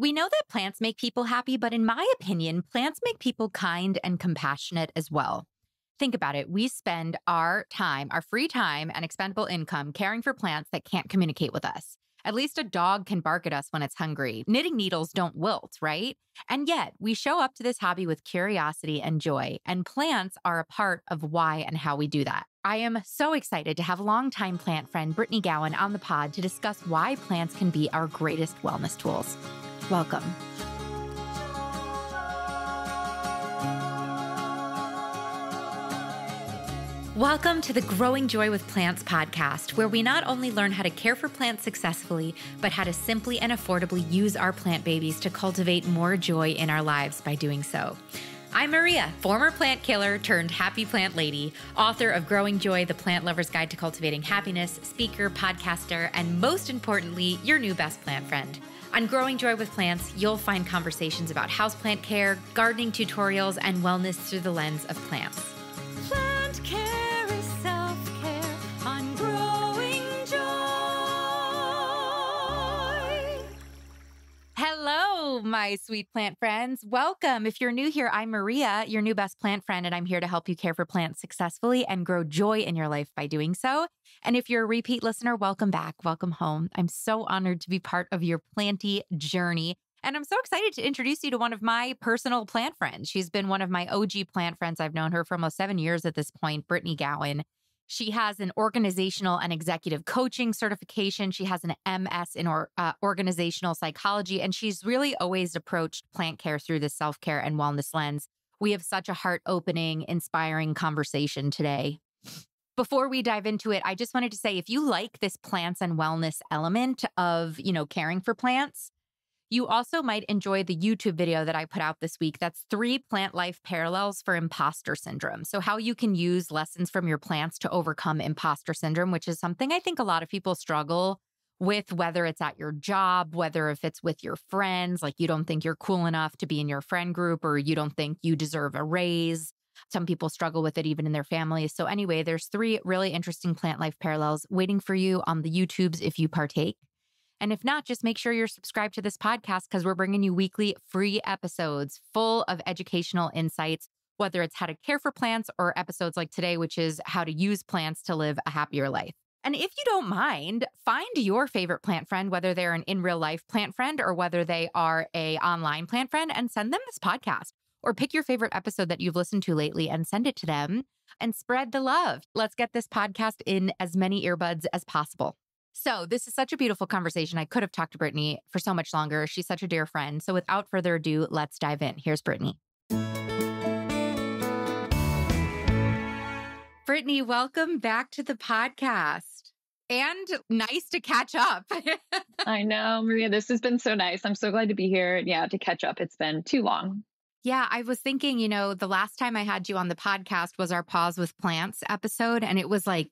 We know that plants make people happy, but in my opinion, plants make people kind and compassionate as well. Think about it. We spend our time, our free time, and expendable income caring for plants that can't communicate with us. At least a dog can bark at us when it's hungry. Knitting needles don't wilt, right? And yet, we show up to this hobby with curiosity and joy, and plants are a part of why and how we do that. I am so excited to have longtime plant friend Brittany Gowan on the pod to discuss why plants can be our greatest wellness tools. Welcome. Welcome to the Growing Joy with Plants podcast, where we not only learn how to care for plants successfully, but how to simply and affordably use our plant babies to cultivate more joy in our lives by doing so. I'm Maria, former plant killer turned happy plant lady, author of Growing Joy, the Plant Lover's Guide to Cultivating Happiness, speaker, podcaster, and most importantly, your new best plant friend. On Growing Joy with Plants, you'll find conversations about houseplant care, gardening tutorials, and wellness through the lens of plants. Plant care is self care on Growing Joy. Hello, my sweet plant friends. Welcome. If you're new here, I'm Maria, your new best plant friend, and I'm here to help you care for plants successfully and grow joy in your life by doing so. And if you're a repeat listener, welcome back. Welcome home. I'm so honored to be part of your planty journey. And I'm so excited to introduce you to one of my personal plant friends. She's been one of my OG plant friends. I've known her for almost seven years at this point, Brittany Gowan. She has an organizational and executive coaching certification. She has an MS in or, uh, organizational psychology, and she's really always approached plant care through the self care and wellness lens. We have such a heart opening, inspiring conversation today. Before we dive into it, I just wanted to say if you like this plants and wellness element of, you know, caring for plants, you also might enjoy the YouTube video that I put out this week. That's three plant life parallels for imposter syndrome. So, how you can use lessons from your plants to overcome imposter syndrome, which is something I think a lot of people struggle with, whether it's at your job, whether if it's with your friends, like you don't think you're cool enough to be in your friend group, or you don't think you deserve a raise. Some people struggle with it even in their families. So, anyway, there's three really interesting plant life parallels waiting for you on the YouTubes if you partake. And if not, just make sure you're subscribed to this podcast because we're bringing you weekly free episodes full of educational insights, whether it's how to care for plants or episodes like today, which is how to use plants to live a happier life. And if you don't mind, find your favorite plant friend, whether they're an in real life plant friend or whether they are a online plant friend and send them this podcast or pick your favorite episode that you've listened to lately and send it to them and spread the love. Let's get this podcast in as many earbuds as possible. So, this is such a beautiful conversation. I could have talked to Brittany for so much longer. She's such a dear friend. So, without further ado, let's dive in. Here's Brittany. Brittany, welcome back to the podcast. And nice to catch up. I know, Maria. This has been so nice. I'm so glad to be here. Yeah, to catch up. It's been too long. Yeah, I was thinking, you know, the last time I had you on the podcast was our Pause with Plants episode. And it was like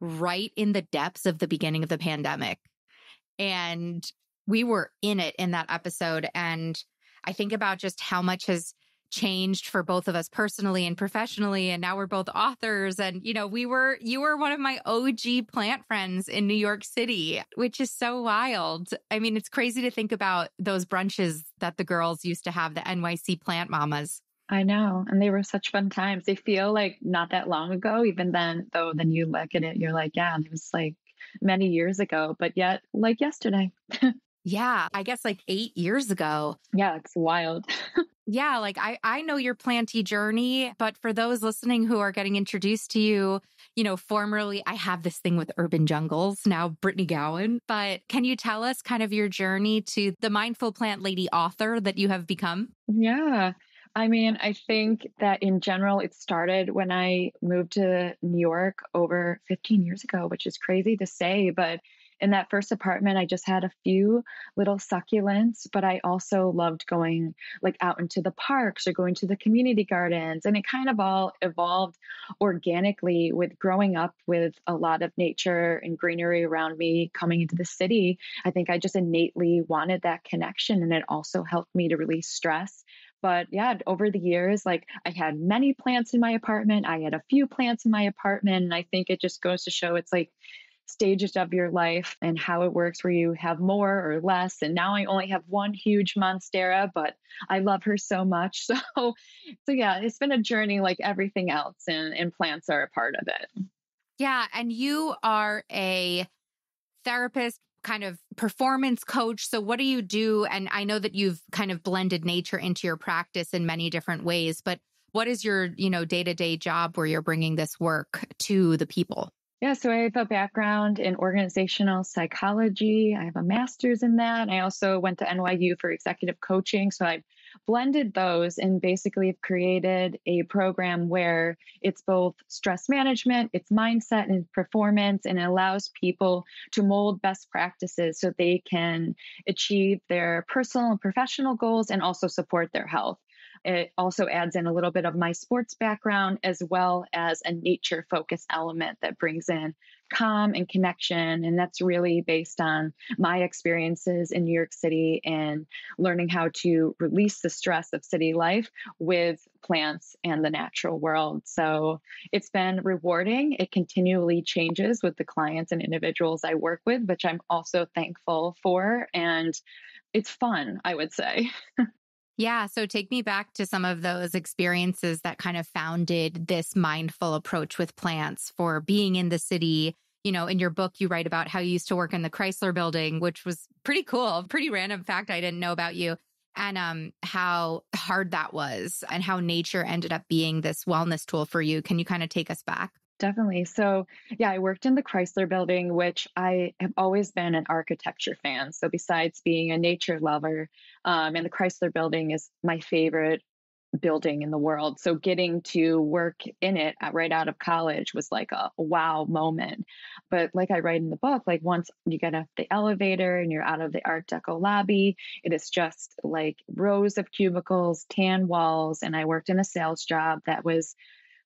right in the depths of the beginning of the pandemic. And we were in it in that episode. And I think about just how much has changed for both of us personally and professionally. And now we're both authors. And, you know, we were, you were one of my OG plant friends in New York City, which is so wild. I mean, it's crazy to think about those brunches that the girls used to have, the NYC plant mamas. I know. And they were such fun times. They feel like not that long ago, even then, though, then you look at it, you're like, yeah, it was like many years ago, but yet like yesterday. yeah. I guess like eight years ago. Yeah. It's wild. yeah. Like I, I know your planty journey, but for those listening who are getting introduced to you, you know, formerly I have this thing with urban jungles, now Brittany Gowan. But can you tell us kind of your journey to the mindful plant lady author that you have become? Yeah. I mean, I think that in general, it started when I moved to New York over 15 years ago, which is crazy to say. But in that first apartment, I just had a few little succulents, but I also loved going like out into the parks or going to the community gardens. And it kind of all evolved organically with growing up with a lot of nature and greenery around me coming into the city. I think I just innately wanted that connection. And it also helped me to release stress but yeah over the years like i had many plants in my apartment i had a few plants in my apartment and i think it just goes to show it's like stages of your life and how it works where you have more or less. And now i only have one huge monstera but i love her so much. So so yeah it's been a journey like everything else and and plants are a part of it. Yeah and you are a therapist kind of performance coach. So what do you do? And i know that you've kind of blended nature into your practice in many different ways but what is your you know day-to-day job where you're bringing this work to the people yeah, so I have a background in organizational psychology. I have a master's in that. I also went to NYU for executive coaching. So I've blended those and basically have created a program where it's both stress management, it's mindset and performance, and it allows people to mold best practices so they can achieve their personal and professional goals and also support their health. It also adds in a little bit of my sports background as well as a nature focus element that brings in calm and connection. And that's really based on my experiences in New York City and learning how to release the stress of city life with plants and the natural world. So it's been rewarding. It continually changes with the clients and individuals I work with, which I'm also thankful for. And it's fun, I would say. Yeah. So take me back to some of those experiences that kind of founded this mindful approach with plants for being in the city. You know, in your book, you write about how you used to work in the Chrysler building, which was pretty cool, pretty random fact I didn't know about you, and um, how hard that was and how nature ended up being this wellness tool for you. Can you kind of take us back? Definitely. So, yeah, I worked in the Chrysler building, which I have always been an architecture fan. So, besides being a nature lover, um, and the Chrysler building is my favorite building in the world. So, getting to work in it right out of college was like a wow moment. But, like I write in the book, like once you get off the elevator and you're out of the Art Deco lobby, it is just like rows of cubicles, tan walls. And I worked in a sales job that was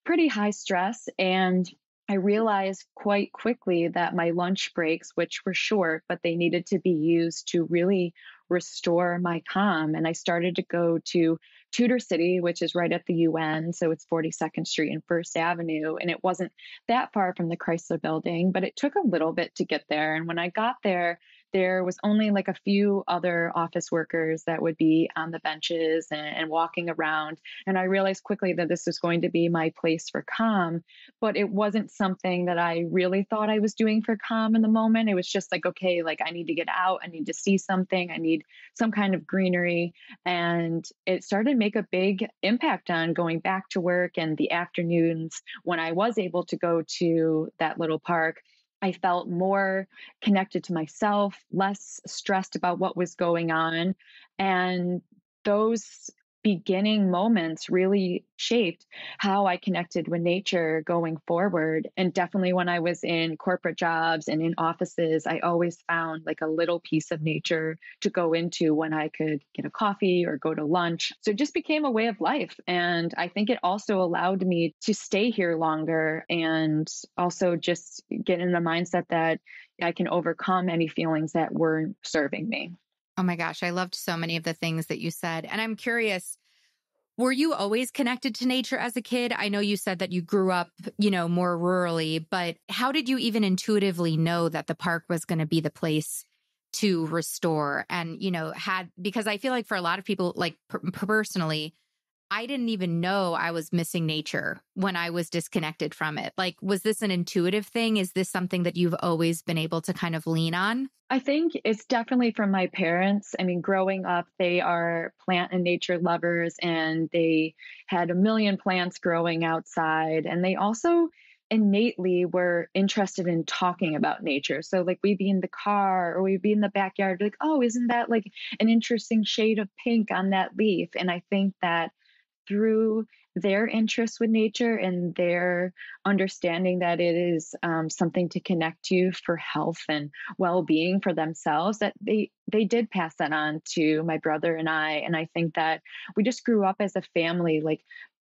pretty high stress. And I realized quite quickly that my lunch breaks, which were short, but they needed to be used to really restore my calm. And I started to go to Tudor City, which is right at the UN. So it's 42nd Street and First Avenue. And it wasn't that far from the Chrysler building, but it took a little bit to get there. And when I got there, there was only like a few other office workers that would be on the benches and, and, walking around. And I realized quickly that this was going to be my place for calm, but it wasn't something that I really thought I was doing for calm in the moment. It was just like, okay, like I need to get out, I need to see something, I need some kind of greenery. And it started to make a big impact on going back to work and the afternoons when I was able to go to that little park I felt more connected to myself, less stressed about what was going on. And those beginning moments really shaped how I connected with nature going forward. And definitely when I was in corporate jobs and in offices, I always found like a little piece of nature to go into when I could get a coffee or go to lunch. So it just became a way of life. And I think it also allowed me to stay here longer and also just get in the mindset that I can overcome any feelings that were serving me. Oh my gosh, I loved so many of the things that you said. And I'm curious, were you always connected to nature as a kid? I know you said that you grew up, you know, more rurally, but how did you even intuitively know that the park was going to be the place to restore and, you know, had because I feel like for a lot of people like per- personally, I didn't even know I was missing nature when I was disconnected from it. Like, was this an intuitive thing? Is this something that you've always been able to kind of lean on? I think it's definitely from my parents. I mean, growing up, they are plant and nature lovers and they had a million plants growing outside. And they also innately were interested in talking about nature. So, like, we'd be in the car or we'd be in the backyard, like, oh, isn't that like an interesting shade of pink on that leaf? And I think that through their interest with nature and their understanding that it is um, something to connect to for health and well-being for themselves that they they did pass that on to my brother and i and i think that we just grew up as a family like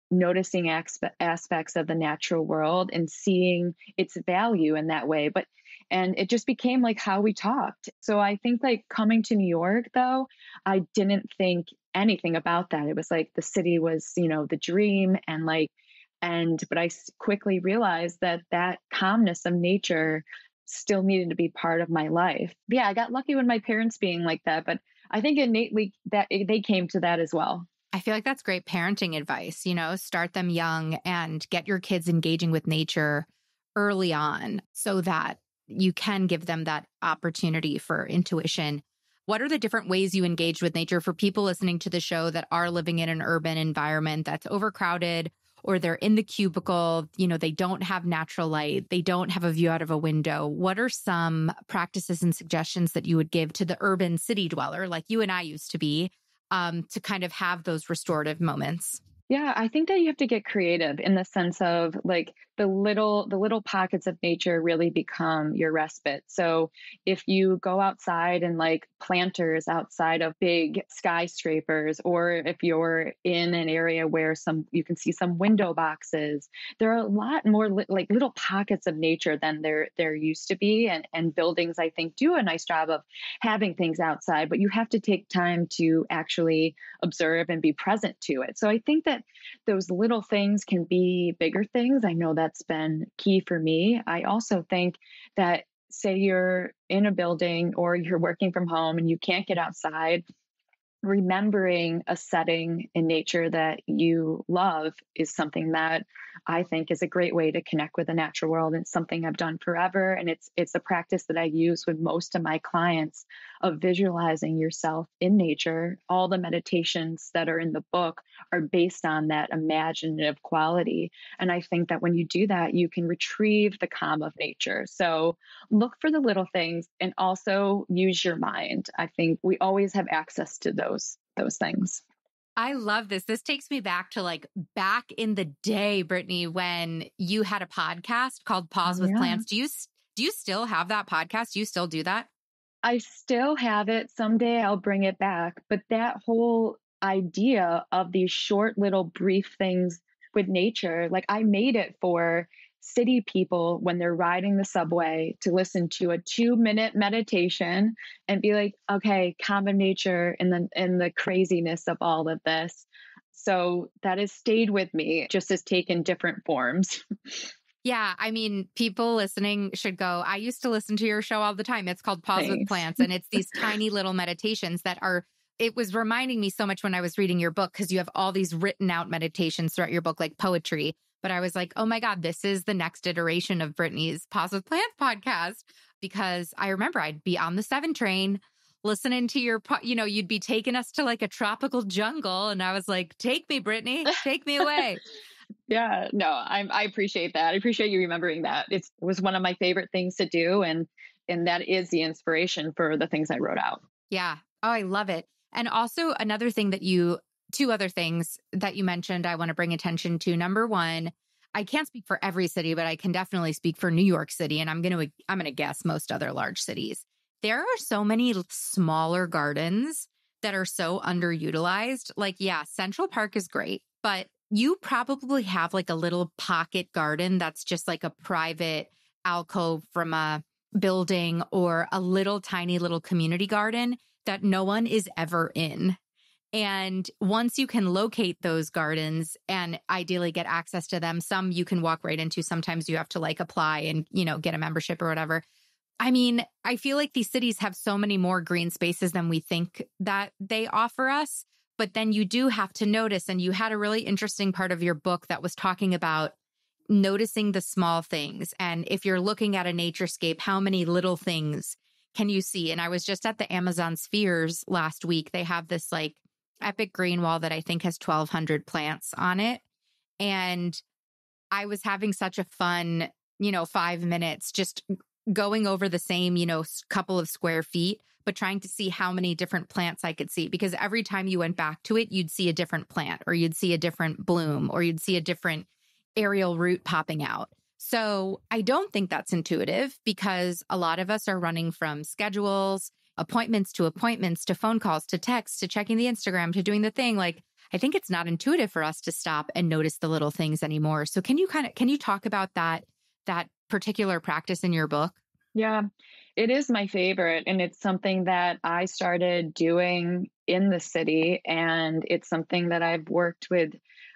noticing aspects of the natural world and seeing its value in that way but and it just became like how we talked so i think like coming to new york though i didn't think anything about that it was like the city was you know the dream and like and but i quickly realized that that calmness of nature still needed to be part of my life. Yeah, I got lucky with my parents being like that, but I think innately that they came to that as well. I feel like that's great parenting advice. You know, start them young and get your kids engaging with nature early on so that you can give them that opportunity for intuition. What are the different ways you engage with nature for people listening to the show that are living in an urban environment that's overcrowded or they're in the cubicle, you know, they don't have natural light, they don't have a view out of a window. What are some practices and suggestions that you would give to the urban city dweller like you and I used to be um, to kind of have those restorative moments? Yeah, I think that you have to get creative in the sense of like the little the little pockets of nature really become your respite. So if you go outside and like planters outside of big skyscrapers or if you're in an area where some you can see some window boxes, there are a lot more li- like little pockets of nature than there there used to be and and buildings I think do a nice job of having things outside, but you have to take time to actually observe and be present to it. So I think that those little things can be bigger things. I know that's been key for me. I also think that, say, you're in a building or you're working from home and you can't get outside, remembering a setting in nature that you love is something that I think is a great way to connect with the natural world. It's something I've done forever, and it's it's a practice that I use with most of my clients of visualizing yourself in nature. All the meditations that are in the book are based on that imaginative quality, and I think that when you do that, you can retrieve the calm of nature. So look for the little things, and also use your mind. I think we always have access to those those things. I love this. This takes me back to like back in the day, Brittany, when you had a podcast called Pause with yeah. Plants. Do you do you still have that podcast? Do you still do that? I still have it. Someday I'll bring it back. But that whole idea of these short little brief things with nature, like I made it for city people when they're riding the subway to listen to a two minute meditation and be like, okay, common nature and the and the craziness of all of this. So that has stayed with me, just has taken different forms. Yeah, I mean, people listening should go. I used to listen to your show all the time. It's called Pause Thanks. with Plants, and it's these tiny little meditations that are. It was reminding me so much when I was reading your book because you have all these written out meditations throughout your book, like poetry. But I was like, oh my God, this is the next iteration of Brittany's Pause with Plants podcast. Because I remember I'd be on the seven train listening to your, you know, you'd be taking us to like a tropical jungle. And I was like, take me, Brittany, take me away. yeah, no, I'm, I appreciate that. I appreciate you remembering that. It's, it was one of my favorite things to do. And, and that is the inspiration for the things I wrote out. Yeah. Oh, I love it. And also another thing that you two other things that you mentioned I want to bring attention to. Number one, I can't speak for every city, but I can definitely speak for New York City and I'm going to I'm going to guess most other large cities. There are so many smaller gardens that are so underutilized. Like yeah, Central Park is great, but you probably have like a little pocket garden that's just like a private alcove from a building or a little tiny little community garden that no one is ever in. And once you can locate those gardens and ideally get access to them, some you can walk right into. Sometimes you have to like apply and, you know, get a membership or whatever. I mean, I feel like these cities have so many more green spaces than we think that they offer us. But then you do have to notice, and you had a really interesting part of your book that was talking about noticing the small things. And if you're looking at a naturescape, how many little things can you see? And I was just at the Amazon Spheres last week. They have this like epic green wall that I think has 1200 plants on it. And I was having such a fun, you know, five minutes just going over the same, you know, couple of square feet, but trying to see how many different plants I could see. Because every time you went back to it, you'd see a different plant or you'd see a different bloom or you'd see a different aerial root popping out. So I don't think that's intuitive because a lot of us are running from schedules appointments to appointments to phone calls to texts to checking the Instagram to doing the thing. Like, I think it's not intuitive for us to stop and notice the little things anymore. So can you kind of can you talk about that that particular practice in your book? Yeah. It is my favorite and it's something that I started doing in the city and it's something that I've worked with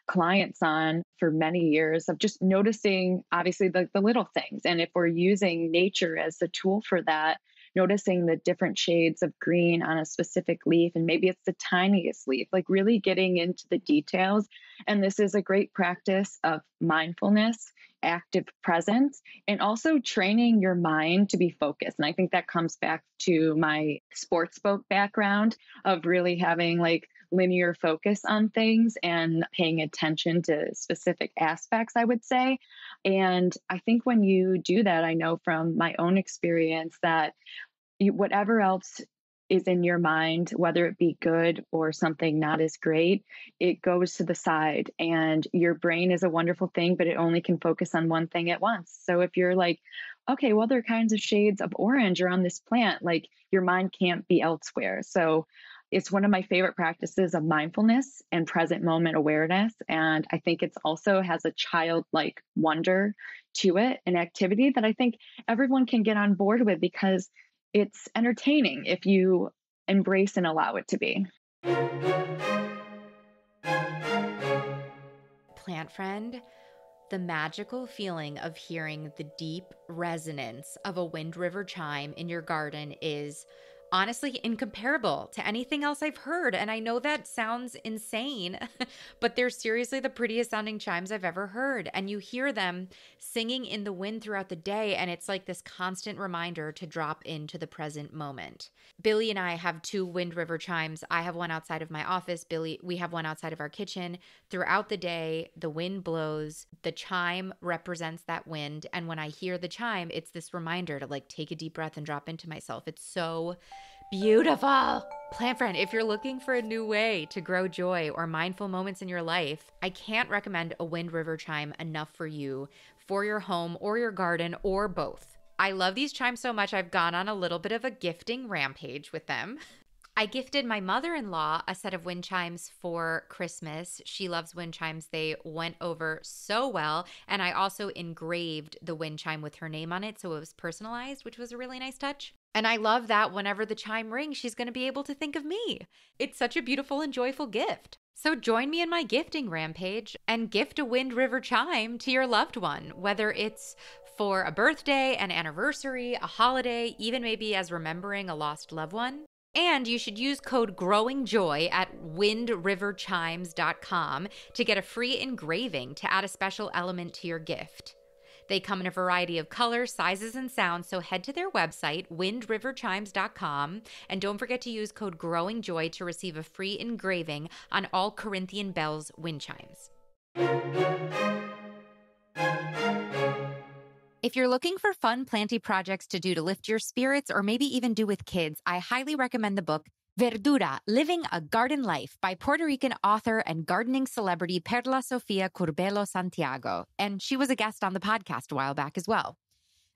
clients on for many years of just noticing, obviously, the, the little things. And if we're using nature as the tool for that, noticing the different shades of green on a specific leaf, and maybe it's the tiniest leaf, like really getting into the details. And this is a great practice of mindfulness, active presence, and also training your mind to be focused. And I think that comes back to my sports book background of really having like linear focus on things and paying attention to specific aspects, I would say. And I think when you do that, I know from my own experience that whatever else is in your mind, whether it be good or something not as great, it goes to the side. And your brain is a wonderful thing, but it only can focus on one thing at once. So if you're like, okay, well, there are kinds of shades of orange around this plant, like your mind can't be elsewhere. So it's one of my favorite practices of mindfulness and present moment awareness. And I think it's also has a childlike wonder to it, an activity that I think everyone can get on board with because it's entertaining if you embrace and allow it to be. Plant friend, the magical feeling of hearing the deep resonance of a Wind River chime in your garden is honestly incomparable to anything else I've heard. And I know that sounds insane, but they're seriously the prettiest sounding chimes I've ever heard. And you hear them singing in the wind throughout the day. And it's like this constant reminder to drop into the present moment. Billy and I have two Wind River chimes. I have one outside of my office. Billy, we have one outside of our kitchen. Throughout the day, the wind blows. The chime represents that wind. And when I hear the chime, it's this reminder to like take a deep breath and drop into myself. It's so Beautiful. Plant friend, if you're looking for a new way to grow joy or mindful moments in your life, I can't recommend a Wind River chime enough for you, for your home or your garden or both. I love these chimes so much, I've gone on a little bit of a gifting rampage with them. I gifted my mother in law a set of wind chimes for Christmas. She loves wind chimes. They went over so well. And I also engraved the wind chime with her name on it. So it was personalized, which was a really nice touch. And I love that whenever the chime rings, she's going to be able to think of me. It's such a beautiful and joyful gift. So join me in my gifting rampage and gift a Wind River chime to your loved one, whether it's for a birthday, an anniversary, a holiday, even maybe as remembering a lost loved one. And you should use code GROWINGJOY at windriverchimes.com to get a free engraving to add a special element to your gift. They come in a variety of colors, sizes, and sounds, so head to their website, windriverchimes.com, and don't forget to use code GROWINGJOY to receive a free engraving on all Corinthian Bells wind chimes. If you're looking for fun planty projects to do to lift your spirits or maybe even do with kids, I highly recommend the book Verdura Living a Garden Life by Puerto Rican author and gardening celebrity Perla Sofia Curbelo Santiago. And she was a guest on the podcast a while back as well.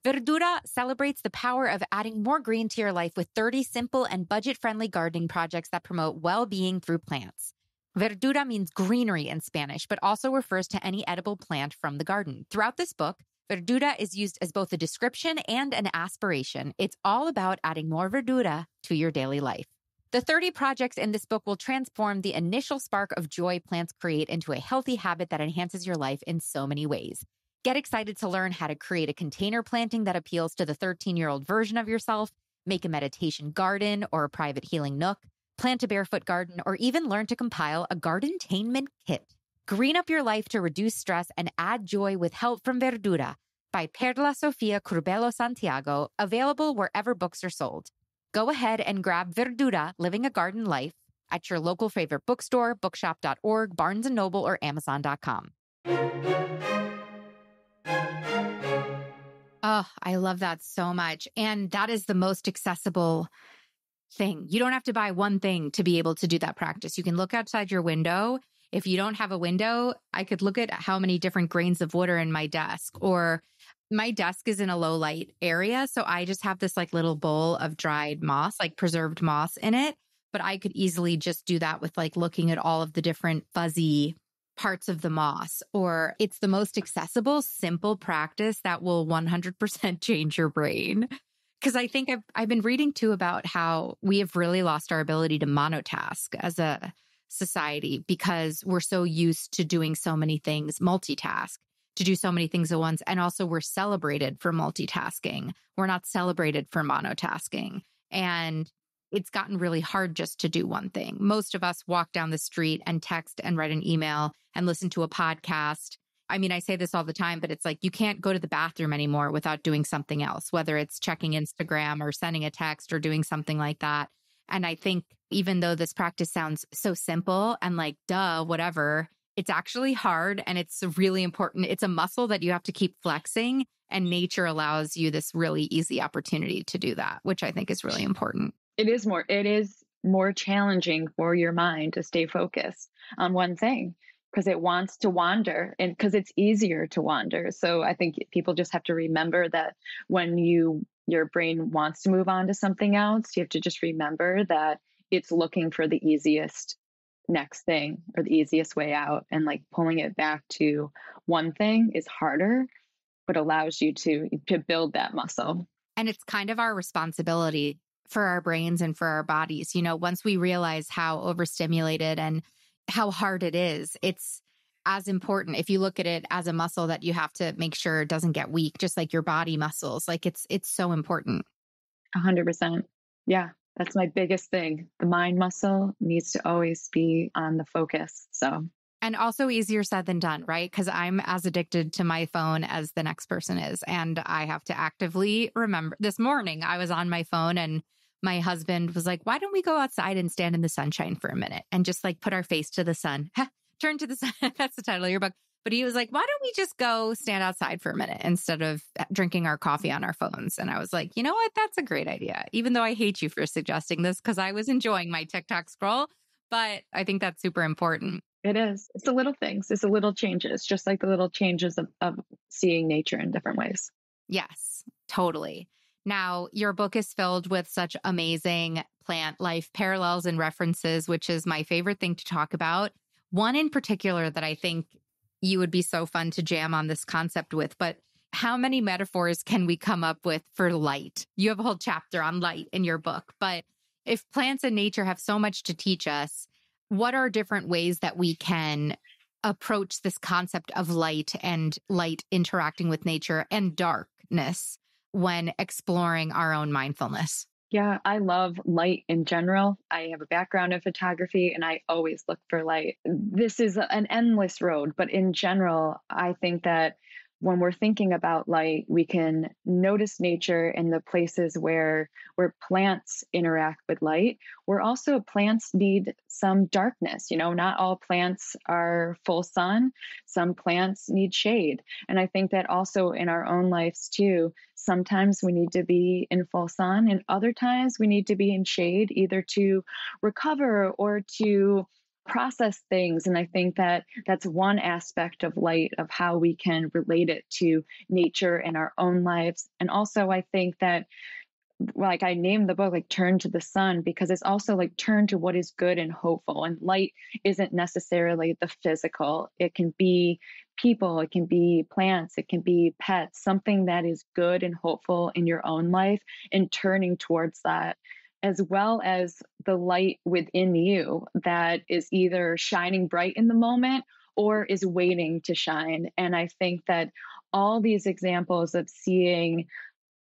Verdura celebrates the power of adding more green to your life with 30 simple and budget friendly gardening projects that promote well being through plants. Verdura means greenery in Spanish, but also refers to any edible plant from the garden. Throughout this book, verdura is used as both a description and an aspiration. It's all about adding more verdura to your daily life. The 30 projects in this book will transform the initial spark of joy plants create into a healthy habit that enhances your life in so many ways. Get excited to learn how to create a container planting that appeals to the 13 year old version of yourself, make a meditation garden or a private healing nook, plant a barefoot garden, or even learn to compile a garden-tainment kit. Green up your life to reduce stress and add joy with help from Verdura by Perla Sofia Curbelo Santiago, available wherever books are sold. Go ahead and grab Verdura, Living a Garden Life, at your local favorite bookstore, bookshop.org, Barnes & Noble, or Amazon.com. Oh, I love that so much. And that is the most accessible thing. You don't have to buy one thing to be able to do that practice. You can look outside your window. If you don't have a window, I could look at how many different grains of are in my desk or my desk is in a low light area. So I just have this like little bowl of dried moss, like preserved moss in it. But I could easily just do that with like looking at all of the different fuzzy parts of the moss. Or it's the most accessible, simple practice that will 100% change your brain. Because I think I've, I've been reading too about how we have really lost our ability to monotask as a society because we're so used to doing so many things multitask to do so many things at once. And also, we're celebrated for multitasking. We're not celebrated for monotasking. And it's gotten really hard just to do one thing. Most of us walk down the street and text and write an email and listen to a podcast. I mean, I say this all the time, but it's like you can't go to the bathroom anymore without doing something else, whether it's checking Instagram or sending a text or doing something like that. And I think even though this practice sounds so simple and like, duh, whatever, it's actually hard and it's really important. It's a muscle that you have to keep flexing. And nature allows you this really easy opportunity to do that, which I think is really important it is more it is more challenging for your mind to stay focused on one thing because it wants to wander and because it's easier to wander so i think people just have to remember that when you your brain wants to move on to something else you have to just remember that it's looking for the easiest next thing or the easiest way out and like pulling it back to one thing is harder but allows you to to build that muscle. And it's kind of our responsibility for our brains and for our bodies. You know, once we realize how overstimulated and how hard it is, it's as important if you look at it as a muscle that you have to make sure it doesn't get weak just like your body muscles. Like it's it's so important. 100% yeah that's my biggest thing the mind muscle needs to always be on the focus so and also easier said than done, right? Because I'm as addicted to my phone as the next person is. And I have to actively remember. This morning, I was on my phone and my husband was like, why don't we go outside and stand in the sunshine for a minute and just like put our face to the sun? Turn to the sun. That's the title of your book. But he was like, why don't we just go stand outside for a minute instead of drinking our coffee on our phones? And I was like, you know what? That's a great idea. Even though I hate you for suggesting this because I was enjoying my TikTok scroll. But I think that's super important. It is. It's the little things, it's the little changes, just like the little changes of, of seeing nature in different ways. Yes, totally. Now, your book is filled with such amazing plant life parallels and references, which is my favorite thing to talk about. One in particular that I think you would be so fun to jam on this concept with, but how many metaphors can we come up with for light? You have a whole chapter on light in your book, but if plants and nature have so much to teach us, what are different ways that we can approach this concept of light and light interacting with nature and darkness when exploring our own mindfulness? Yeah, I love light in general. I have a background in photography and I always look for light. This is an endless road, but in general, I think that when we're thinking about light, we can notice nature in the places where where plants interact with light. Where also plants need some darkness. You know, not all plants are full sun. Some plants need shade. And I think that also in our own lives too, sometimes we need to be in full sun and other times we need to be in shade either to recover or to process things and i think that that's one aspect of light of how we can relate it to nature and our own lives and also i think that like I named the book like Turn to the Sun because it's also like turn to what is good and hopeful. And light isn't necessarily the physical, it can be people, it can be plants, it can be pets, something that is good and hopeful in your own life and turning towards that as well as the light within you that is either shining bright in the moment or is waiting to shine. And I think that all these examples of seeing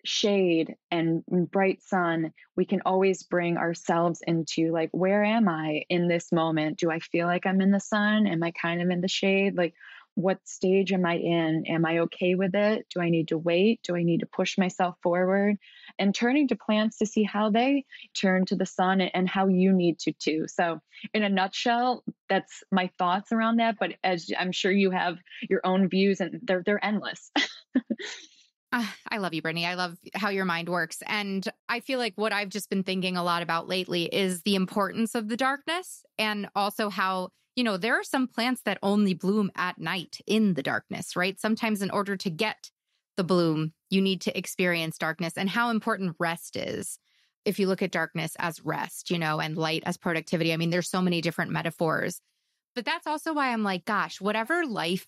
shade and bright sun, we can always bring ourselves into like, where am I in this moment? Do I feel like I'm in the sun? Am I kind of in the shade? Like, what stage am I in? Am I okay with it? Do I need to wait? Do I need to push myself forward? And turning to plants to see how they turn to the sun and how you need to too. So, in a nutshell, that's my thoughts around that. But as I'm sure you have your own views, and they're they're endless. Uh, I love you, Brittany. I love how your mind works. And I feel like what I've just been thinking a lot about lately is the importance of the darkness and also how you know, there are some plants that only bloom at night in the darkness, right? Sometimes, in order to get the bloom, you need to experience darkness and how important rest is. If you look at darkness as rest, you know, and light as productivity, I mean, there's so many different metaphors. But that's also why I'm like, gosh, whatever life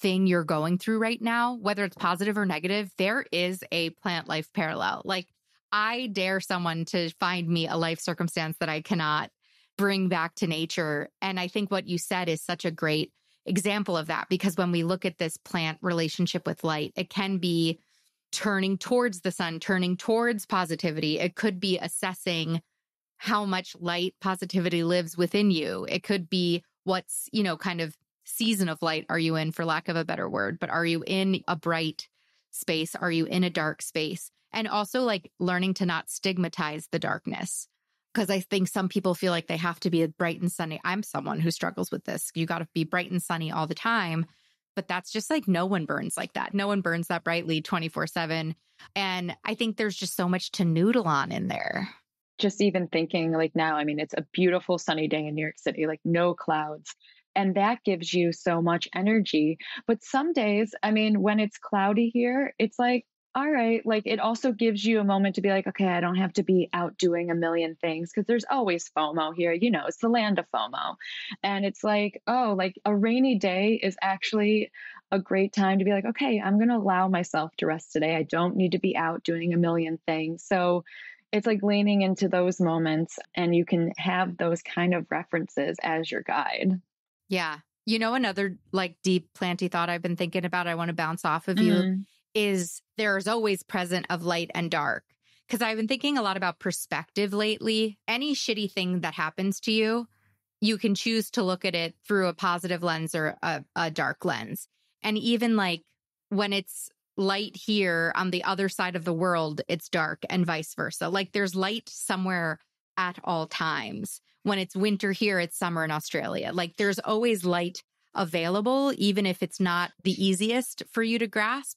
thing you're going through right now, whether it's positive or negative, there is a plant life parallel. Like, I dare someone to find me a life circumstance that I cannot bring back to nature. And I think what you said is such a great example of that because when we look at this plant relationship with light, it can be turning towards the sun, turning towards positivity. It could be assessing how much light positivity lives within you. It could be what's, you know, kind of season of light are you in, for lack of a better word, but are you in a bright space? Are you in a dark space? And also like learning to not stigmatize the darkness. Because I think some people feel like they have to be bright and sunny. I'm someone who struggles with this. You got to be bright and sunny all the time. But that's just like no one burns like that. No one burns that brightly 24 7. And I think there's just so much to noodle on in there just even thinking like now, I mean, it's a beautiful sunny day in New York City, like no clouds. And that gives you so much energy. But some days, I mean, when it's cloudy here, it's like, all right, like it also gives you a moment to be like, okay, I don't have to be out doing a million things because there's always FOMO here. You know, it's the land of FOMO. And it's like, oh, like a rainy day is actually a great time to be like, okay, I'm going to allow myself to rest today. I don't need to be out doing a million things. So it's like leaning into those moments and you can have those kind of references as your guide. Yeah. You know, another like deep planty thought I've been thinking about, I want to bounce off of you mm-hmm. is there's always present of light and dark. Cause I've been thinking a lot about perspective lately. Any shitty thing that happens to you, you can choose to look at it through a positive lens or a, a dark lens. And even like when it's light here on the other side of the world, it's dark and vice versa. Like there's light somewhere at all times. When it's winter here, it's summer in Australia. Like there's always light available, even if it's not the easiest for you to grasp.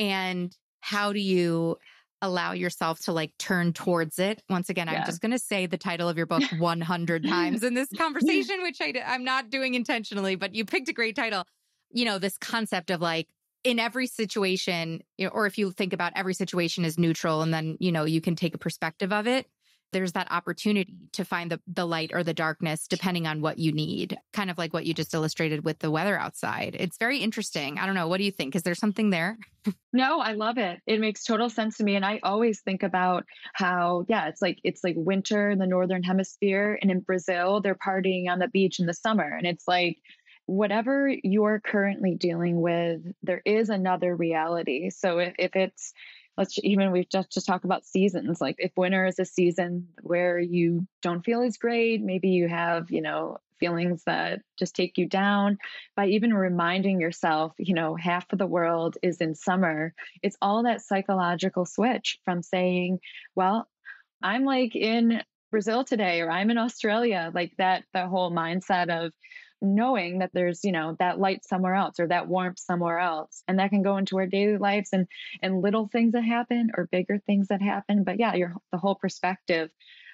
And how do you allow yourself to like turn towards it? Once again, yeah. I'm just going to say the title of your book 100 times in this conversation, which I, I'm not doing intentionally, but you picked a great title. You know, this concept of like, in every situation, you know, or if you think about every situation as neutral and then, you know, you can take a perspective of it, there's that opportunity to find the, the light or the darkness depending on what you need. Kind of like what you just illustrated with the weather outside. It's very interesting. I don't know. What do you think? Is there something there? no, I love it. It makes total sense to me. And I always think about how, yeah, it's like it's like winter in the northern hemisphere. And in Brazil, they're partying on the beach in the summer. And it's like whatever you're currently dealing with, there is another reality. So if, if it's, let's even we've just to talk about seasons like if winter is a season where you don't feel as great maybe you have you know feelings that just take you down. By even reminding yourself you know half of the world is in summer it's all that psychological switch from saying well i'm like in brazil today or i'm in australia like that the whole mindset of knowing that there's you know that light somewhere else or that warmth somewhere else and that can go into our daily lives and and little things that happen or bigger things that happen but yeah your the whole perspective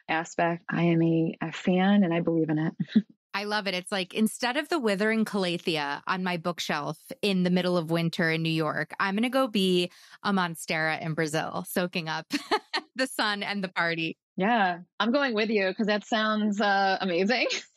aspect i am a, a fan and i believe in it I love it. It's like instead of the withering calathea on my bookshelf in the middle of winter in New York, I'm going to go be a monstera in Brazil, soaking up the sun and the party. Yeah, I'm going with you because that sounds uh, amazing.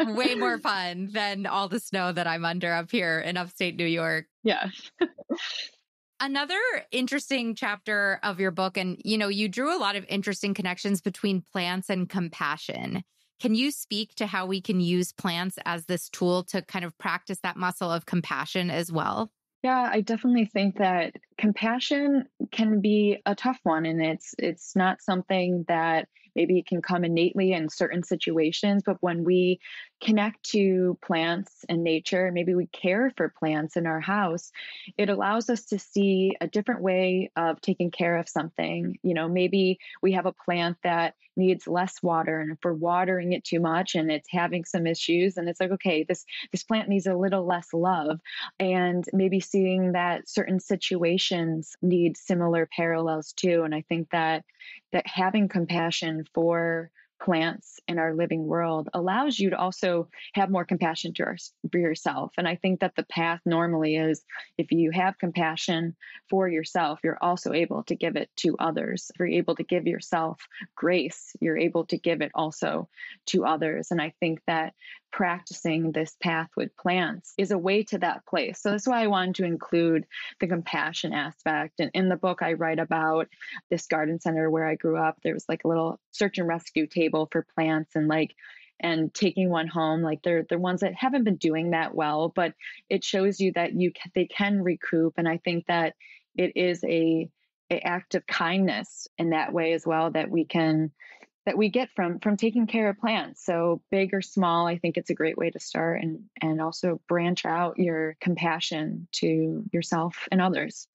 way more fun than all the snow that I'm under up here in upstate New York. Yeah. Another interesting chapter of your book, and you know, you drew a lot of interesting connections between plants and compassion. Can you speak to how we can use plants as this tool to kind of practice that muscle of compassion as well? Yeah, I definitely think that compassion can be a tough one and it's it's not something that maybe it can come innately in certain situations, but when we connect to plants and nature, maybe we care for plants in our house, it allows us to see a different way of taking care of something. You know, maybe we have a plant that needs less water and if we're watering it too much and it's having some issues and it's like okay this this plant needs a little less love and maybe seeing that certain situations need similar parallels too and i think that that having compassion for plants in our living world allows you to also have more compassion to our, for yourself. And I think that the path normally is if you have compassion for yourself, you're also able to give it to others. If you're able to give yourself grace, you're able to give it also to others. And I think that practicing this path with plants is a way to that place. So that's why I wanted to include the compassion aspect. And in the book, I write about this garden center where I grew up. There was like a little search and rescue table for plants and like and taking one home like they're the ones that haven't been doing that well but it shows you that you can, they can recoup and i think that it is a, a act of kindness in that way as well that we can that we get from from taking care of plants. So big or small i think it's a great way to start and and also branch out your compassion to yourself and others.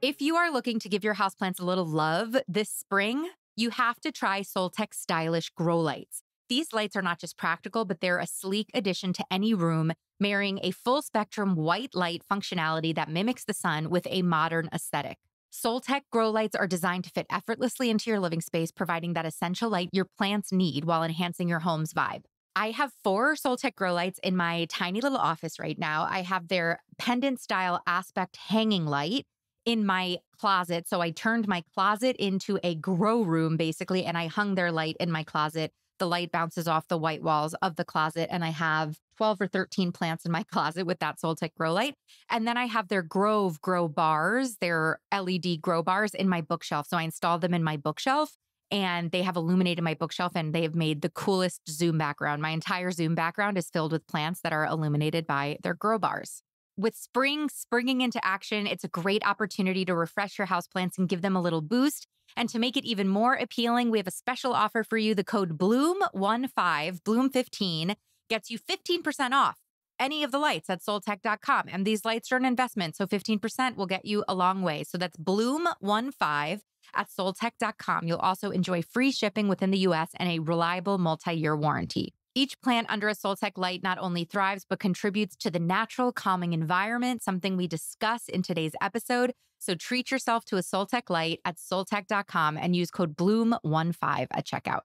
If you are looking to give your houseplants a little love this spring you have to try soltech stylish grow lights. These lights are not just practical, but they're a sleek addition to any room, marrying a full spectrum white light functionality that mimics the sun with a modern aesthetic. Soltech grow lights are designed to fit effortlessly into your living space, providing that essential light your plants need while enhancing your home's vibe. I have four Soltech grow lights in my tiny little office right now. I have their pendant style aspect hanging light in my closet. So I turned my closet into a grow room basically, and I hung their light in my closet. The light bounces off the white walls of the closet, and I have 12 or 13 plants in my closet with that Soltech grow light. And then I have their Grove grow bars, their LED grow bars in my bookshelf. So I installed them in my bookshelf and they have illuminated my bookshelf and they have made the coolest Zoom background. My entire Zoom background is filled with plants that are illuminated by their grow bars. With spring springing into action, it's a great opportunity to refresh your houseplants and give them a little boost. And to make it even more appealing, we have a special offer for you. The code BLOOM15, BLOOM15 gets you 15% off any of the lights at soltech.com. And these lights are an investment, so 15% will get you a long way. So that's Bloom15 at soltech.com. You'll also enjoy free shipping within the US and a reliable multi year warranty. Each plant under a Soltech light not only thrives, but contributes to the natural calming environment, something we discuss in today's episode. So treat yourself to a Soltech light at soltech.com and use code BLOOM15 at checkout.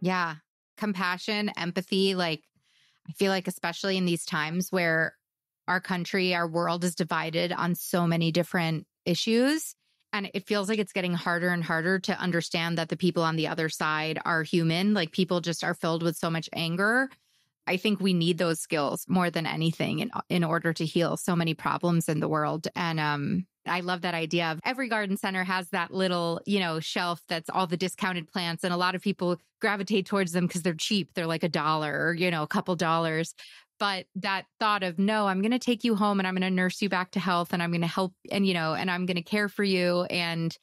Yeah. Compassion, empathy. Like, I feel like, especially in these times where our country, our world is divided on so many different issues. And it feels like it's getting harder and harder to understand that the people on the other side are human. Like, people just are filled with so much anger. I think we need those skills more than anything in, in order to heal so many problems in the world. And um, I love that idea of every garden center has that little, you know, shelf that's all the discounted plants. And a lot of people gravitate towards them because they're cheap. They're like a dollar or, you know, a couple dollars. But that thought of, no, I'm going to take you home and I'm going to nurse you back to health and I'm going to help and, you know, and I'm going to care for you. And,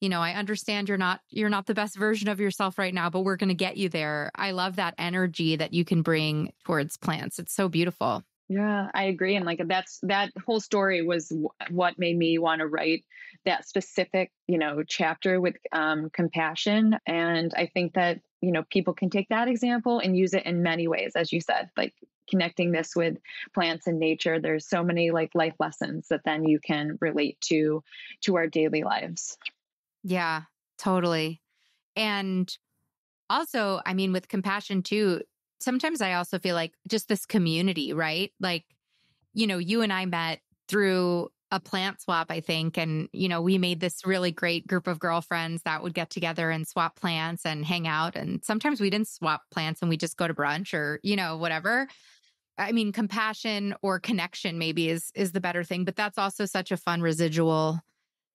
you know, I understand you're not, you're not the best version of yourself right now, but we're going to get you there. I love that energy that you can bring towards plants. It's so beautiful. Yeah, I agree. And like that's that whole story was w- what made me want to write that specific, you know, chapter with um, compassion. And I think that, you know, people can take that example and use it in many ways, as you said, like connecting this with plants and nature. There's so many like life lessons that then you can relate to to our daily lives. Yeah, totally. And also, I mean, with compassion too, sometimes I also feel like just this community, right? Like, you know, you and I met through a plant swap, I think. And, you know, we made this really great group of girlfriends that would get together and swap plants and hang out. And sometimes we didn't swap plants and we just go to brunch or, you know, whatever. I mean, compassion or connection maybe is is the better thing, but that's also such a fun residual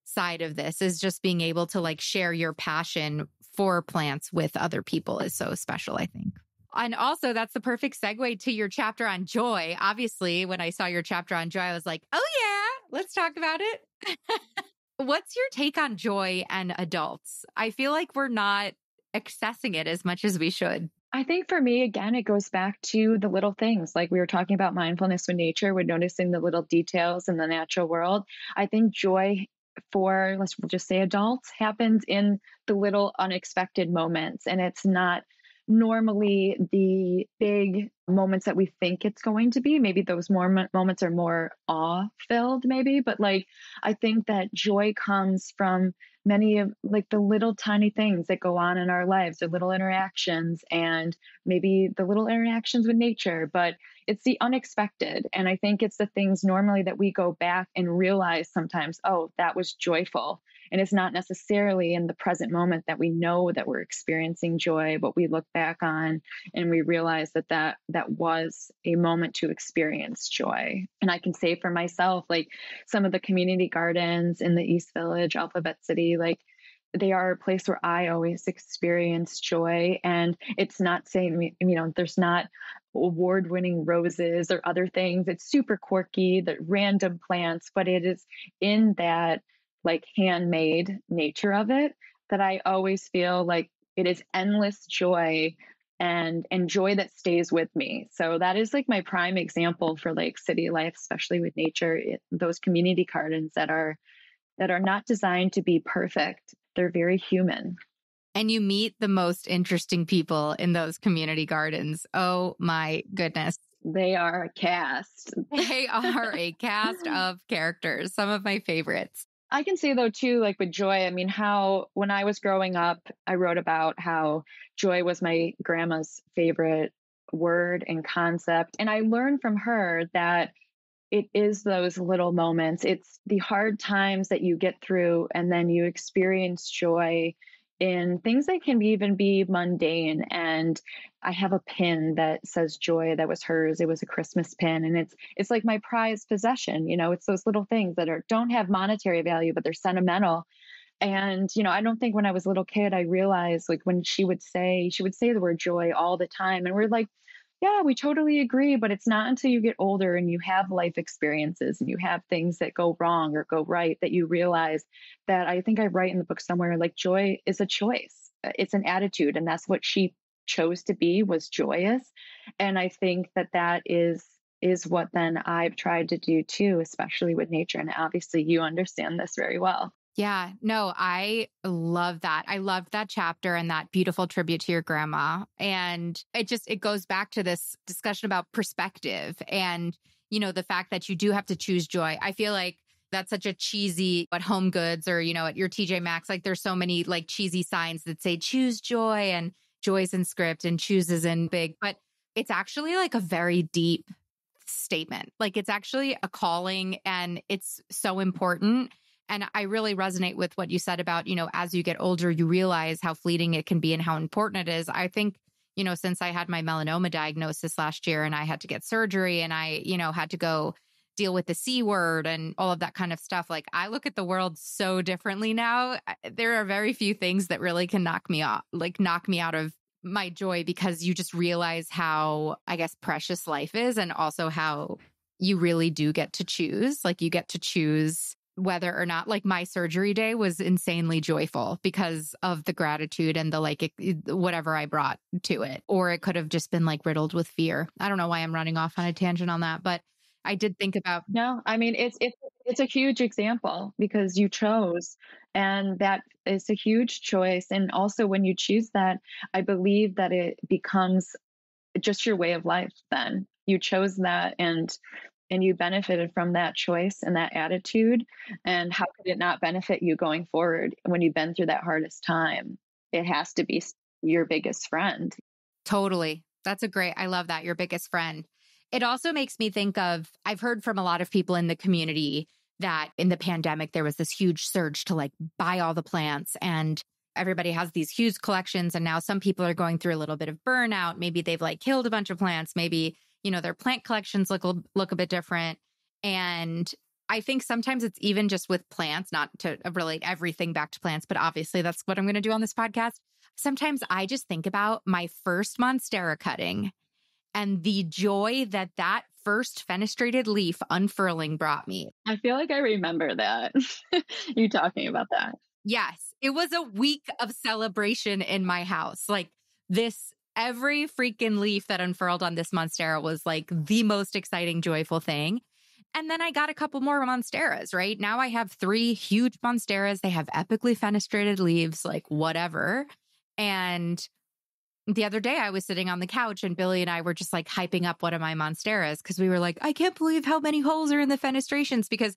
side of this is just being able to like share your passion for plants with other people is so special, I think. And also, that's the perfect segue to your chapter on joy. Obviously, when I saw your chapter on joy, I was like, oh, yeah, let's talk about it. What's your take on joy and adults? I feel like we're not accessing it as much as we should. I think for me, again, it goes back to the little things. Like we were talking about mindfulness with nature, we're noticing the little details in the natural world. I think joy for, let's just say adults, happens in the little unexpected moments. And it's not normally the big moments that we think it's going to be. Maybe those more moments are more awe filled, maybe. But like, I think that joy comes from many of like the little tiny things that go on in our lives, the little interactions, and maybe the little interactions with nature. But it's the unexpected. And I think it's the things normally that we go back and realize sometimes, oh, that was joyful and it's not necessarily in the present moment that we know that we're experiencing joy but we look back on and we realize that that that was a moment to experience joy and i can say for myself like some of the community gardens in the east village alphabet city like they are a place where I always experience joy. And it's not saying, you know, there's not award winning roses or other things. It's super quirky, the random plants, but it is in that like handmade nature of it that I always feel like it is endless joy and and joy that stays with me. So that is like my prime example for like city life, especially with nature. It, those community gardens that are that are not designed to be perfect. They're very human. And you meet the most interesting people in those community gardens. Oh my goodness. They are a cast. They are a cast of characters, some of my favorites. I can say though too, like with joy, I mean, how when I was growing up, I wrote about how joy was my grandma's favorite word and concept. And I learned from her that it is those little moments. It's the hard times that you get through, and then you experience joy in things that can even be mundane. And I have a pin that says joy that was hers. It was a Christmas pin. And it's it's like my prized possession. You know, it's those little things that are don't have monetary value, but they're sentimental. And, you know, I don't think when I was a little kid, I realized like when she would say, she would say the word joy all the time. And we're like, yeah, we totally agree. But it's not until you get older and you have life experiences and you have things that go wrong or go right that you realize that I think I write in the book somewhere like joy is a choice. Uh, it's an attitude. And that's what she chose to be was joyous. And I think that that is is what then I've tried to do too, especially with nature. And obviously, you understand this very well. Yeah, no, I love that. I loved that chapter and that beautiful tribute to your grandma. And it just it goes back to this discussion about perspective and you know the fact that you do have to choose joy. I feel like that's such a cheesy at home goods or you know at your TJ Maxx like there's so many like cheesy signs that say choose joy and joys in script and chooses in big, but it's actually like a very deep statement. Like it's actually a calling and it's so important and I really resonate with what you said about, you know, as you get older, you realize how fleeting it can be and how important it is. I think, you know, since I had my melanoma diagnosis last year and I had to get surgery and I, you know, had to go deal with the C word and all of that kind of stuff, like I look at the world so differently now. There are very few things that really can knock me off, like knock me out of my joy because you just realize how, I guess, precious life is and also how you really do get to choose. Like you get to choose whether or not like my surgery day was insanely joyful because of the gratitude and the like whatever I brought to it or it could have just been like riddled with fear. I don't know why I'm running off on a tangent on that, but I did think about No, I mean it's it's it's a huge example because you chose and that is a huge choice and also when you choose that, I believe that it becomes just your way of life then. You chose that and and you benefited from that choice and that attitude and how could it not benefit you going forward when you've been through that hardest time? It has to be your biggest friend. Totally. That's a great i love that your biggest friend. It also makes me think of i've heard from a lot of people in the community that in the pandemic there was this huge surge to like buy all the plants and everybody has these huge collections and now some people are going through a little bit of burnout. Maybe they've like killed a bunch of plants. Maybe you know, their plant collections look look a bit different. And I think sometimes it's even just with plants, not to uh, relate everything back to plants, but obviously that's what I'm going to do on this podcast. Sometimes I just think about my first Monstera cutting and the joy that that first fenestrated leaf unfurling brought me. I feel like I remember that. you talking about that. Yes. It was a week of celebration in my house. Like this every freaking leaf that unfurled on this monstera was like the most exciting, joyful thing. And then I got a couple more monsteras, right? Now I have three huge monsteras. They have epically fenestrated leaves, like whatever. And the other day I was sitting on the couch and Billy and I were just like hyping up one of my monsteras because we were like, I can't believe how many holes are in the fenestrations because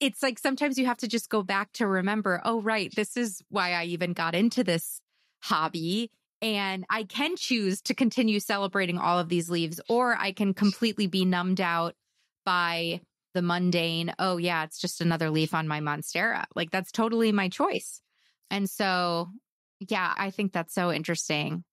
it's like sometimes you have to just go back to remember, oh, right, this is why I even got into this hobby and I can choose to continue celebrating all of these leaves, or I can completely be numbed out by the mundane, oh, yeah, it's just another leaf on my Monstera. Like that's totally my choice. And so, yeah, I think that's so interesting.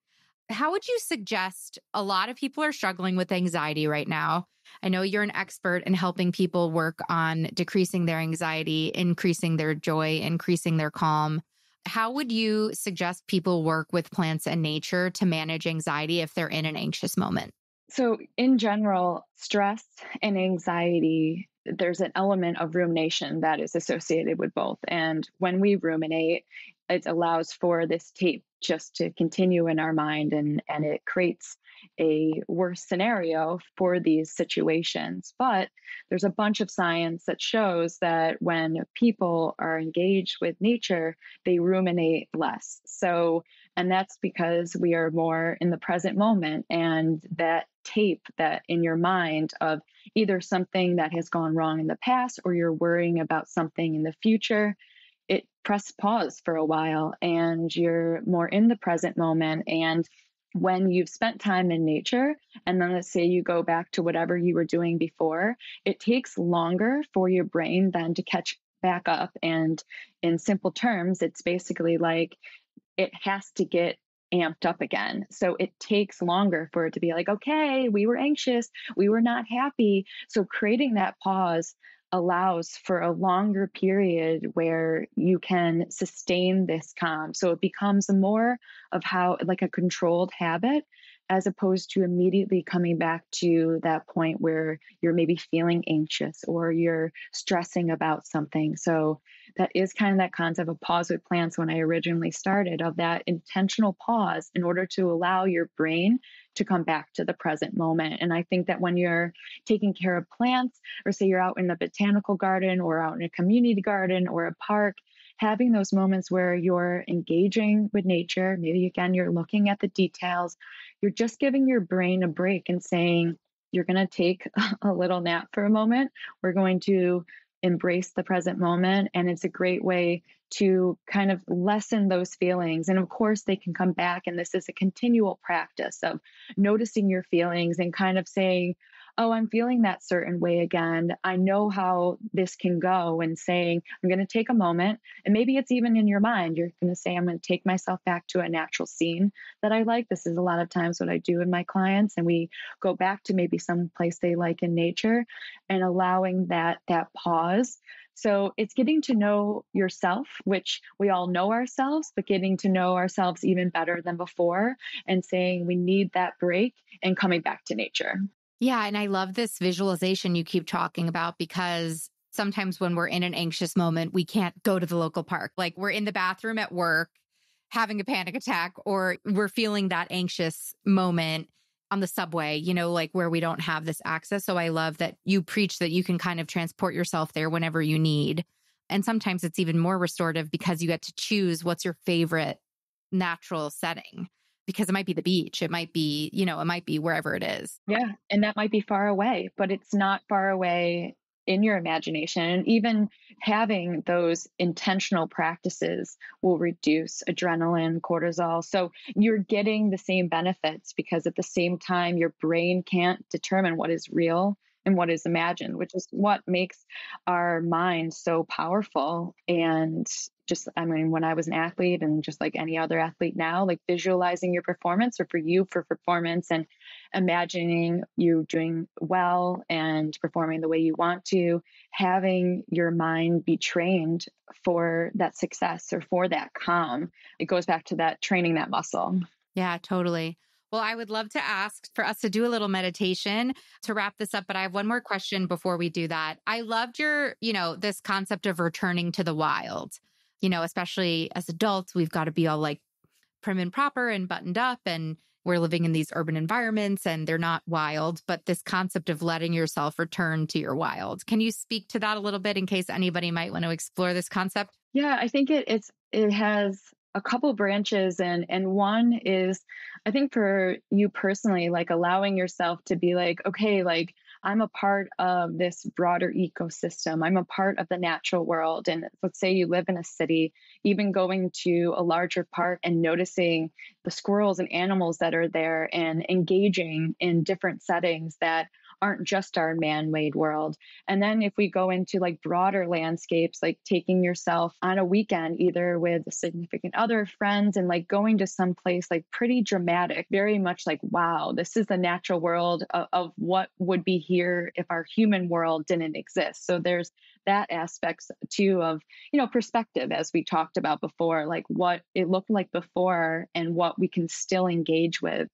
How would you suggest a lot of people are struggling with anxiety right now? I know you're an expert in helping people work on decreasing their anxiety, increasing their joy, increasing their calm. How would you suggest people work with plants and nature to manage anxiety if they're in an anxious moment? So, in general, stress and anxiety, there's an element of rumination that is associated with both. And when we ruminate, it allows for this tape just to continue in our mind and, and it creates a worse scenario for these situations. But there's a bunch of science that shows that when people are engaged with nature, they ruminate less. So, and that's because we are more in the present moment and that tape that in your mind of either something that has gone wrong in the past or you're worrying about something in the future it press pause for a while and you're more in the present moment and when you've spent time in nature and then let's say you go back to whatever you were doing before it takes longer for your brain then to catch back up and in simple terms it's basically like it has to get amped up again. So it takes longer for it to be like, okay, we were anxious, we were not happy. So creating that pause allows for a longer period where you can sustain this calm. So it becomes more of how, like a controlled habit, as opposed to immediately coming back to that point where you're maybe feeling anxious or you're stressing about something. So that is kind of that concept of pause with plants when I originally started, of that intentional pause in order to allow your brain to come back to the present moment. And I think that when you're taking care of plants, or say you're out in a botanical garden or out in a community garden or a park, having those moments where you're engaging with nature, maybe again, you're looking at the details, you're just giving your brain a break and saying, you're going to take a little nap for a moment. We're going to embrace the present moment. And it's a great way to kind of lessen those feelings. And of course, they can come back. And this is a continual practice of noticing your feelings and kind of saying, oh, I'm feeling that certain way again. I know how this can go, and saying, I'm going to take a moment. And maybe it's even in your mind. You're going to say, I'm going to take myself back to a natural scene that I like. This is a lot of times what I do with my clients. And we go back to maybe some place they like in nature and allowing that that pause so it's getting to know yourself, which we all know ourselves, but getting to know ourselves even better than before and saying we need that break and coming back to nature. Yeah. And I love this visualization you keep talking about because sometimes when we're in an anxious moment, we can't go to the local park. Like we're in the bathroom at work having a panic attack, or we're feeling that anxious moment on the subway, you know, like where we don't have this access. So I love that you preach that you can kind of transport yourself there whenever you need. And sometimes it's even more restorative because you get to choose what's your favorite natural setting because it might be the beach, it might be, you know, it might be wherever it is. Yeah. And that might be far away, but it's not far away in your imagination. And even having those intentional practices will reduce adrenaline, cortisol. So you're getting the same benefits because at the same time, your brain can't determine what is real and what is imagined, which is what makes our mind so powerful. And just, I mean, when I was an athlete and just like any other athlete now, like visualizing your performance or for you for performance and imagining you doing well and performing the way you want to, having your mind be trained for that success or for that calm. It goes back to that training that muscle. Yeah, totally. Well, I would love to ask for us to do a little meditation to wrap this up, but I have one more question before we do that. I loved your, you know, this concept of returning to the wild. You know, especially as adults, we've got to be all like prim and proper and buttoned up and we're living in these urban environments and they're not wild, but this concept of letting yourself return to your wild. Can you speak to that a little bit in case anybody might want to explore this concept? Yeah, I think it it's it has a couple branches and and one is i think for you personally like allowing yourself to be like okay like i'm a part of this broader ecosystem. I'm a part of the natural world. And let's say you live in a city even going to a larger park and noticing the squirrels and animals that are there and engaging in different settings that aren't just our man made world. And then if we go into like broader landscapes, like taking yourself on a weekend, either with a significant other, friends, and like going to some place like pretty dramatic, very much like, wow, this is the natural world of, of what would be here if our human world didn't exist. So there's that aspects too of you know perspective as we talked about before like what it looked like before and what we can still engage with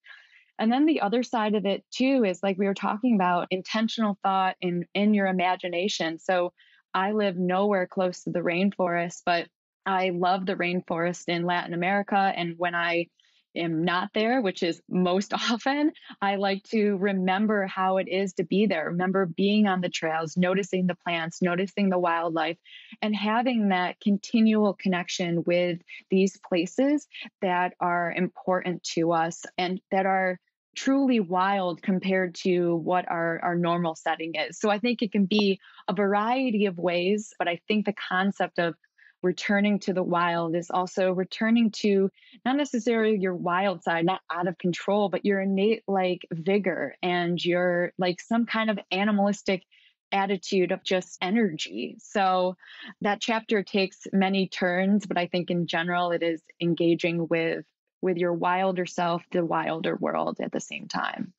and then the other side of it too is like we were talking about intentional thought in in your imagination. So I live nowhere close to the rainforest, but I love the rainforest in Latin America and when I am not there, which is most often, I like to remember how it is to be there. Remember being on the trails, noticing the plants, noticing the wildlife, and having that continual connection with these places that are important to us and that are truly wild compared to what our, our normal setting is. So I think it can be a variety of ways, but I think the concept of returning to the wild is also returning to not necessarily your wild side, not out of control, but your innate like vigor and your like some kind of animalistic attitude of just energy. So that chapter takes many turns, but I think in general it is engaging with with your wilder self, the wilder world at the same time.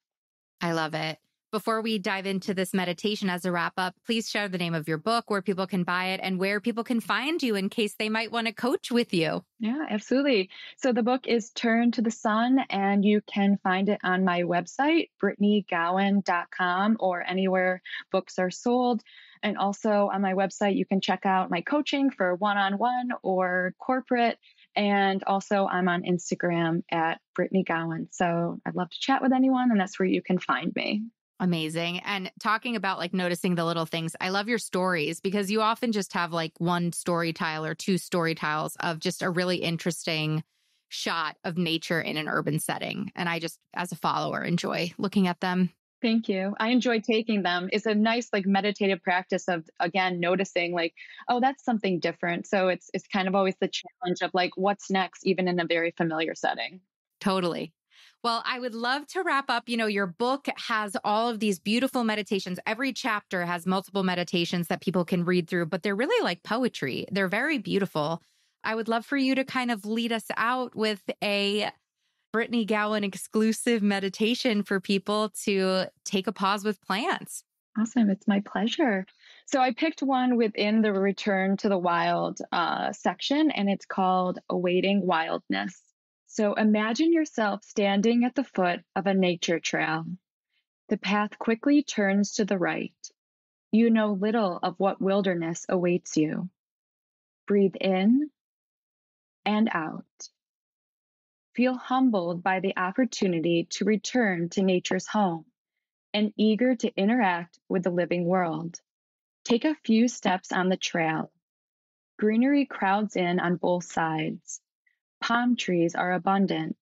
I love it. Before we dive into this meditation as a wrap up, please share the name of your book, where people can buy it, and where people can find you in case they might want to coach with you. Yeah, absolutely. So the book is Turn to the Sun, and you can find it on my website, brittanygowan.com, or anywhere books are sold. And also on my website, you can check out my coaching for one on one or corporate. And also, I'm on Instagram at Brittany Gowan. So I'd love to chat with anyone, and that's where you can find me. Amazing. And talking about like noticing the little things, I love your stories because you often just have like one story tile or two story tiles of just a really interesting shot of nature in an urban setting. And I just, as a follower, enjoy looking at them. Thank you. I enjoy taking them. It's a nice like meditative practice of again noticing like, oh, that's something different. So it's it's kind of always the challenge of like what's next even in a very familiar setting. Totally. Well, I would love to wrap up. You know, your book has all of these beautiful meditations. Every chapter has multiple meditations that people can read through, but they're really like poetry. They're very beautiful. I would love for you to kind of lead us out with a Brittany Gowan exclusive meditation for people to take a pause with plants. Awesome. It's my pleasure. So I picked one within the Return to the Wild uh, section, and it's called Awaiting Wildness. So imagine yourself standing at the foot of a nature trail. The path quickly turns to the right. You know little of what wilderness awaits you. Breathe in and out. Feel humbled by the opportunity to return to nature's home and eager to interact with the living world. Take a few steps on the trail. Greenery crowds in on both sides. Palm trees are abundant.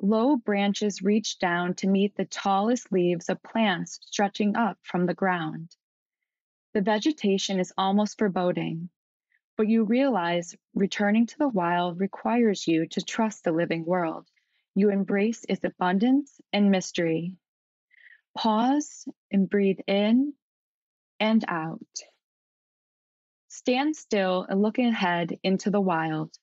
Low branches reach down to meet the tallest leaves of plants stretching up from the ground. The vegetation is almost foreboding, but you realize returning to the wild requires you to trust the living world. You embrace its abundance and mystery. Pause and breathe in and out. Stand still and look ahead into the wild.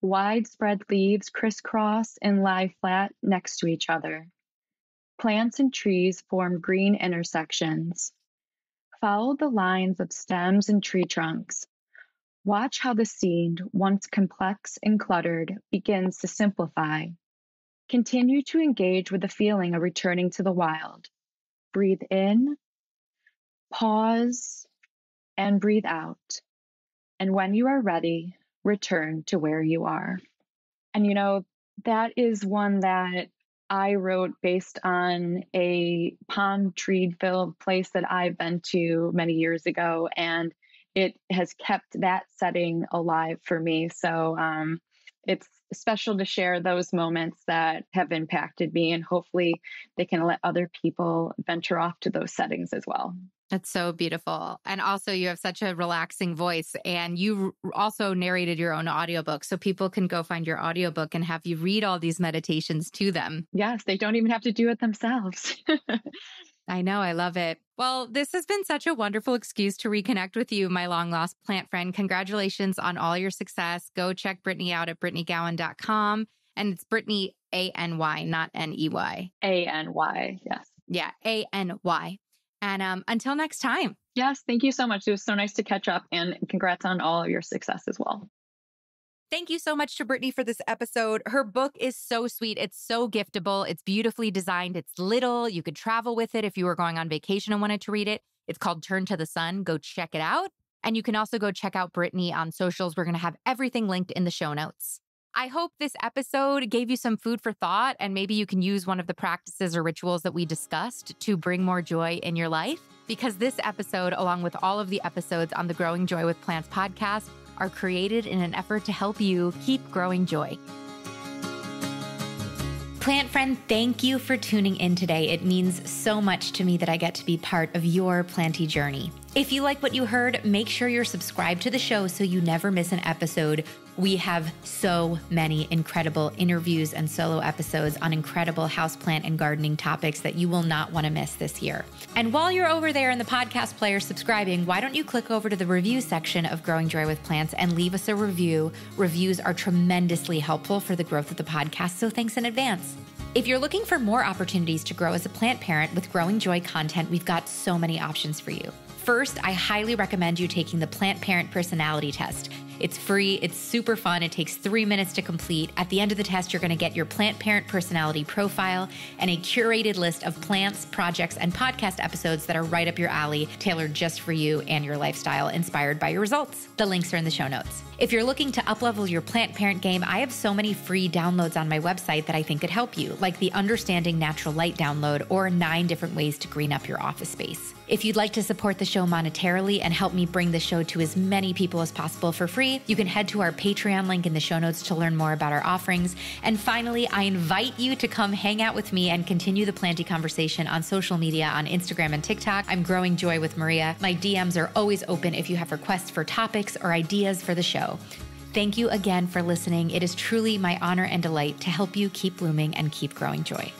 Widespread leaves crisscross and lie flat next to each other. Plants and trees form green intersections. Follow the lines of stems and tree trunks. Watch how the scene, once complex and cluttered, begins to simplify. Continue to engage with the feeling of returning to the wild. Breathe in, pause, and breathe out. And when you are ready, return to where you are. And, you know, that is one that I wrote based on a palm tree filled place that I've been to many years ago. And it has kept that setting alive for me. So um, it's special to share those moments that have impacted me. And hopefully they can let other people venture off to those settings as well. That's so beautiful. And also, you have such a relaxing voice, and you also narrated your own audiobook. So people can go find your audiobook and have you read all these meditations to them. Yes, they don't even have to do it themselves. I know. I love it. Well, this has been such a wonderful excuse to reconnect with you, my long lost plant friend. Congratulations on all your success. Go check Brittany out at brittanygowan.com. And it's Brittany A N Y, not N E Y. A N Y, yes. Yeah, A N Y. And um, until next time. Yes, thank you so much. It was so nice to catch up and congrats on all of your success as well. Thank you so much to Brittany for this episode. Her book is so sweet. It's so giftable. It's beautifully designed. It's little. You could travel with it if you were going on vacation and wanted to read it. It's called Turn to the Sun. Go check it out. And you can also go check out Brittany on socials. We're going to have everything linked in the show notes. I hope this episode gave you some food for thought, and maybe you can use one of the practices or rituals that we discussed to bring more joy in your life. Because this episode, along with all of the episodes on the Growing Joy with Plants podcast, are created in an effort to help you keep growing joy. Plant friend, thank you for tuning in today. It means so much to me that I get to be part of your planty journey. If you like what you heard, make sure you're subscribed to the show so you never miss an episode. We have so many incredible interviews and solo episodes on incredible houseplant and gardening topics that you will not want to miss this year. And while you're over there in the podcast player subscribing, why don't you click over to the review section of Growing Joy with Plants and leave us a review? Reviews are tremendously helpful for the growth of the podcast, so thanks in advance. If you're looking for more opportunities to grow as a plant parent with Growing Joy content, we've got so many options for you. First, I highly recommend you taking the Plant Parent Personality Test. It's free, it's super fun, it takes three minutes to complete. At the end of the test, you're gonna get your plant parent personality profile and a curated list of plants, projects, and podcast episodes that are right up your alley, tailored just for you and your lifestyle, inspired by your results. The links are in the show notes. If you're looking to uplevel your plant parent game, I have so many free downloads on my website that I think could help you, like the Understanding Natural Light download or nine different ways to green up your office space. If you'd like to support the show monetarily and help me bring the show to as many people as possible for free, you can head to our Patreon link in the show notes to learn more about our offerings. And finally, I invite you to come hang out with me and continue the planty conversation on social media on Instagram and TikTok. I'm growing joy with Maria. My DMs are always open if you have requests for topics or ideas for the show. Thank you again for listening. It is truly my honor and delight to help you keep blooming and keep growing joy.